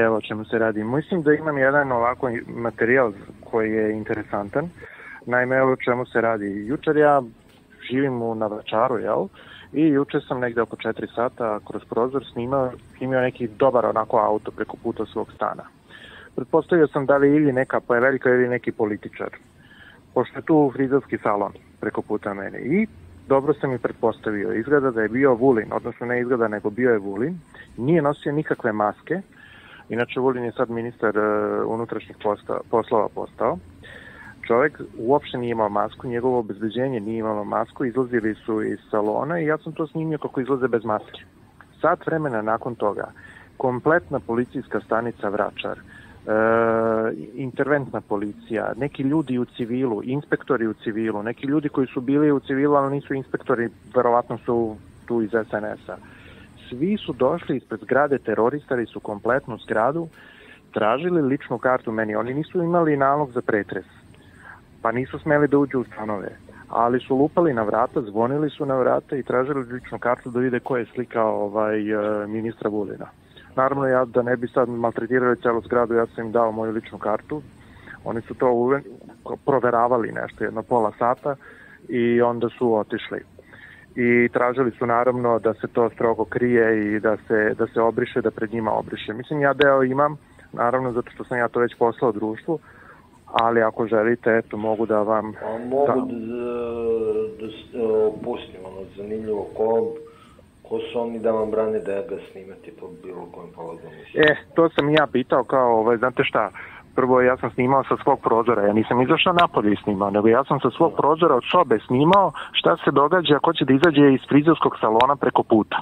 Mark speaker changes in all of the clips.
Speaker 1: Evo o čemu se radi. Mislim da imam jedan ovako materijal koji je interesantan. Naime, evo o čemu se radi. Jučer ja živim u Navračaru, jel? I juče sam negde oko 4 sata kroz prozor snimao, imao neki dobar onako auto preko puta svog stana. Pretpostavio sam da li ili neka velika ili neki političar. Pošto je tu frizerski salon preko puta mene. I dobro sam i pretpostavio. Izgleda da je bio Vulin, odnosno ne izgleda nego bio je Vulin. Nije nosio nikakve maske. Inače Vulin je sad ministar uh, unutrašnjih posta, poslova postao. Čovek uopšte nije imao masku, njegovo obezbeđenje nije imalo masku, izlazili su iz salona i ja sam to snimio kako izlaze bez maske. Sat vremena nakon toga, kompletna policijska stanica Vračar, e, interventna policija, neki ljudi u civilu, inspektori u civilu, neki ljudi koji su bili u civilu, ali nisu inspektori, verovatno su tu iz SNS-a. Svi su došli ispred zgrade, teroristari su kompletnu zgradu, tražili ličnu kartu meni. Oni nisu imali nalog za pretres, pa nisu smeli da uđu u stanove ali su lupali na vrata, zvonili su na vrata i tražili ličnu kartu da vide ko je slikao ovaj, e, ministra Vulina. Naravno, ja da ne bi sad maltretirali celu zgradu, ja sam im dao moju ličnu kartu. Oni su to uven, proveravali nešto, jedno pola sata i onda su otišli. I tražili su naravno da se to strogo krije i da se, da se obriše, da pred njima obriše. Mislim, ja deo imam, naravno, zato što sam ja to već poslao društvu, ali ako želite, eto, mogu da vam...
Speaker 2: A mogu da, da, da, da pustim, ono, zanimljivo, ko, ko su oni da vam brane da ga snimate po bilo kojem povodom?
Speaker 1: E, to sam ja pitao, kao, ovaj, znate šta, prvo ja sam snimao sa svog prozora, ja nisam izašao napolje i snimao, nego ja sam sa svog prozora od sobe snimao šta se događa ako će da izađe iz frizerskog salona preko puta.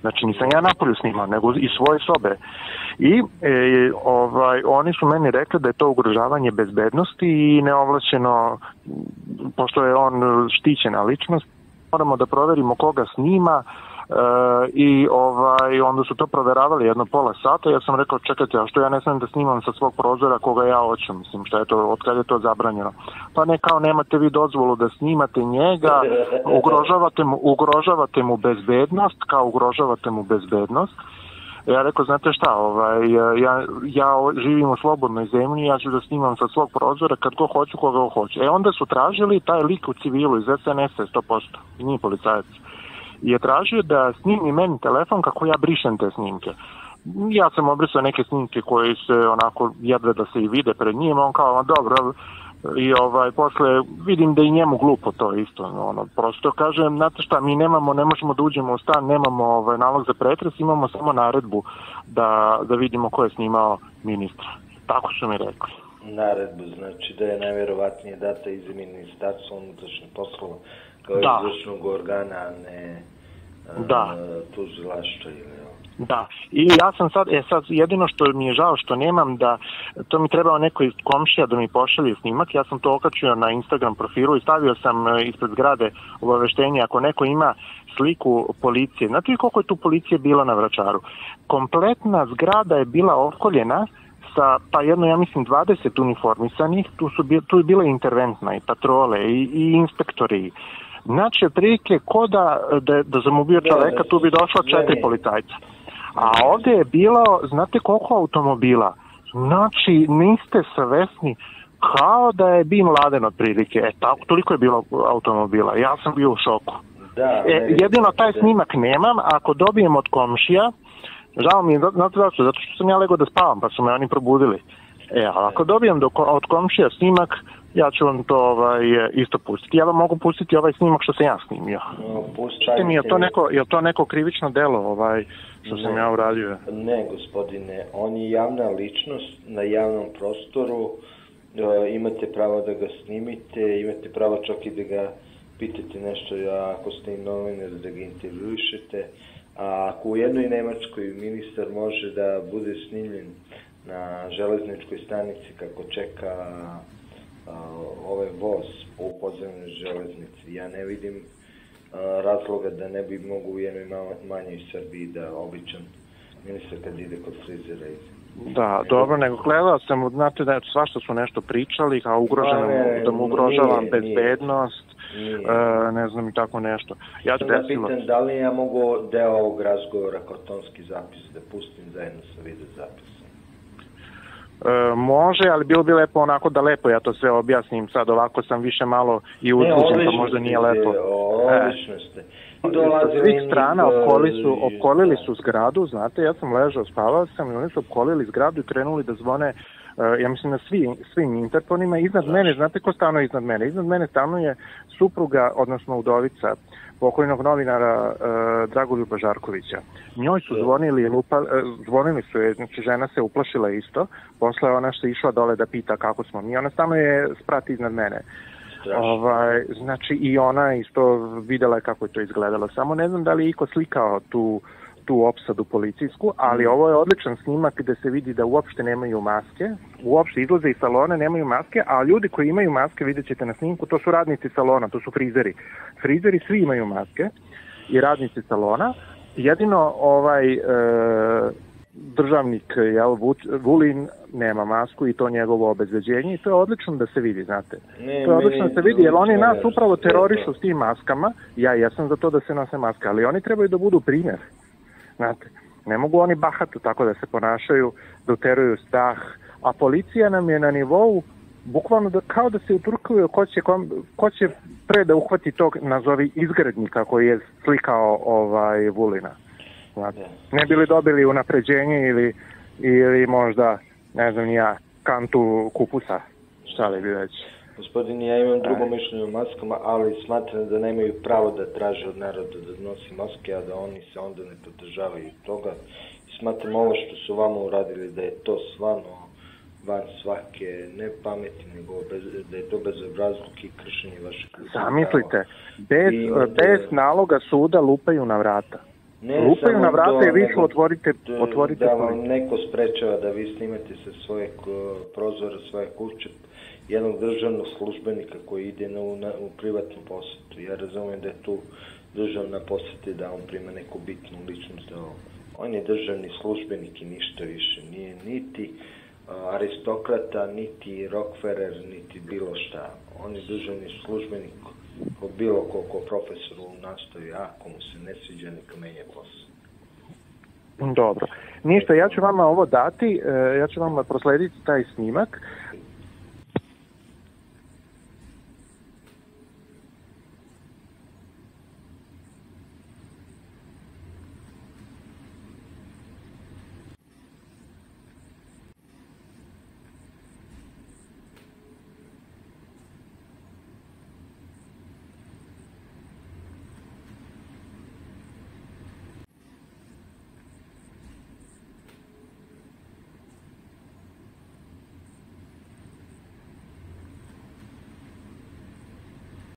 Speaker 1: Znači nisam ja napolju snimao, nego iz svoje sobe. I e, ovaj, oni su meni rekli da je to ugrožavanje bezbednosti i neovlašćeno, pošto je on štićena ličnost, moramo da proverimo koga snima, i ovaj, onda su to proveravali jedno pola sata ja sam rekao čekajte, a što ja ne znam da snimam sa svog prozora koga ja hoću, mislim šta je to, od kada je to zabranjeno. Pa ne kao nemate vi dozvolu da snimate njega, ugrožavate mu, ugrožavate mu bezbednost, kao ugrožavate mu bezbednost. Ja rekao, znate šta, ovaj, ja, ja živim u slobodnoj zemlji, ja ću da snimam sa svog prozora kad go hoću, koga hoću. E onda su tražili taj lik u civilu iz SNS-a 100%, i nije policajac je tražio da snimi meni telefon kako ja brišem te snimke. Ja sam obrisao neke snimke koje se onako jedve da se i vide pred njim, on kao, dobro, i ovaj posle vidim da i njemu glupo to isto ono prosto kažem znate šta mi nemamo ne možemo da uđemo u stan nemamo ovaj nalog za pretres imamo samo naredbu da da vidimo ko je snimao ministra. Tako su mi rekli.
Speaker 2: Naredbu znači da je najverovatnije data iz ministarstva unutrašnjih poslova kao da. izvršnog organa, a ne
Speaker 1: da.
Speaker 2: tužilaštva ili
Speaker 1: Da, i ja sam sad, e sad jedino što mi je žao što nemam da, to mi trebao neko iz komšija da mi pošalje snimak, ja sam to okačio na Instagram profilu i stavio sam e, ispred zgrade obaveštenje ako neko ima sliku policije. Znate li koliko je tu policije bila na Vračaru? Kompletna zgrada je bila okoljena sa, pa jedno, ja mislim, 20 uniformisanih, tu, su, tu je bila interventna i patrole i, i inspektori Znači, otprilike, ko da, da, da sam ubio čoveka, tu bi došlo četiri policajca. A ovde je bilo, znate koliko automobila? Znači, niste svesni kao da je Bin Laden otprilike. E, tako, toliko je bilo automobila. Ja sam bio u šoku.
Speaker 2: Da,
Speaker 1: e, jedino taj snimak nemam, ako dobijem od komšija, žao mi je, znate zašto, zato što sam ja lego da spavam, pa su me oni probudili. E, a ako dobijem do, od komšija snimak, ja ću vam to ovaj, isto pustiti. Ja vam mogu pustiti ovaj snimak što sam ja snimio.
Speaker 2: Pustajte
Speaker 1: mi, je to neko, je to neko krivično delo ovaj, što ne, sam ja uradio?
Speaker 2: Ne, gospodine, on je javna ličnost na javnom prostoru, e, imate pravo da ga snimite, imate pravo čak i da ga pitate nešto, ako ste i novinar, da ga intervjušete. A ako u jednoj Nemačkoj ministar može da bude snimljen na železničkoj stanici kako čeka ovaj voz u podzemnoj železnici. Ja ne vidim razloga da ne bi mogu u jednoj manjoj Srbiji da običan ministar kad ide kod frizera ide.
Speaker 1: Da, dobro, nego gledao sam, znate da svašta su nešto pričali, kao ugroženo, ne, da mu ugrožavam nije, bezbednost, nije. Uh, ne znam i tako nešto.
Speaker 2: Ja ću da pitan da li ja mogu deo ovog razgovora, kartonski zapis, da pustim zajedno sa video zapisom.
Speaker 1: E, može, ali bilo bi lepo onako da lepo ja to sve objasnim. Sad ovako sam više malo i uzbuđen, pa možda nije lepo.
Speaker 2: Odlično ste.
Speaker 1: Sa svih strana opkoli su, opkolili su zgradu, znate, ja sam ležao, spavao sam i oni su opkolili zgradu i krenuli da zvone uh, ja mislim na svi, svim interfonima. Iznad Zašto? mene, znate ko stanuje iznad mene? Iznad mene stanuje supruga, odnosno udovica pokojnog novinara uh, Dragoljuba Žarkovića. Njoj su zvonili, lupa, uh, zvonili su je, znači žena se uplašila isto, posle ona što išla dole da pita kako smo mi, ona stanuje sprati iznad mene. Ovaj, znači i ona isto videla kako je to izgledalo. Samo ne znam da li je iko slikao tu tu opsadu policijsku, ali ovo je odličan snimak gde se vidi da uopšte nemaju maske, uopšte izlaze iz salona, nemaju maske, a ljudi koji imaju maske, vidjet ćete na snimku, to su radnici salona, to su frizeri. Frizeri svi imaju maske i radnici salona, jedino ovaj e, državnik jel, Vulin nema masku i to njegovo obezveđenje i to je odlično da se vidi, znate. Ne, to je odlično da se vidi, jer oni nas upravo terorišu s tim maskama, ja jesam za to da se nose maske, ali oni trebaju da budu primjer, znate. Ne mogu oni bahato tako da se ponašaju, da uteruju strah, a policija nam je na nivou bukvalno da, kao da se uturkuju ko će, ko, ko će pre da uhvati tog nazovi izgradnika koji je slikao ovaj Vulina. Znate. Ne bili dobili unapređenje ili, ili možda, ne znam ja, kantu kupusa, šta li bi već.
Speaker 2: Gospodin, ja imam drugo mišljenje o maskama, ali smatram da nemaju pravo da traže od naroda da nosi maske, a da oni se onda ne podržavaju toga. Smatram ovo što su vama uradili da je to stvarno van svake ne pameti, nego bez, da je to bezobrazluk i kršenje vašeg
Speaker 1: Zamislite, bez, bez naloga suda lupaju na vrata. Ne Lupaju na vrata i vi su otvorite, otvorite
Speaker 2: da vam neko sprečava da vi snimate sa svoje prozora, svoje kuće, jednog državnog službenika koji ide na, na, u privatnu posetu. Ja razumem da je tu državna poseta da on prima neku bitnu ličnost. Da on je državni službenik i ništa više. Nije niti aristokrata, niti Rockefeller, niti bilo šta. On je državni službenik kod bilo ko, ko profesoru nastoji, ako mu se ne sviđa, neka menje posao.
Speaker 1: Dobro. Ništa, ja ću vama ovo dati, e, ja ću vama proslediti taj snimak,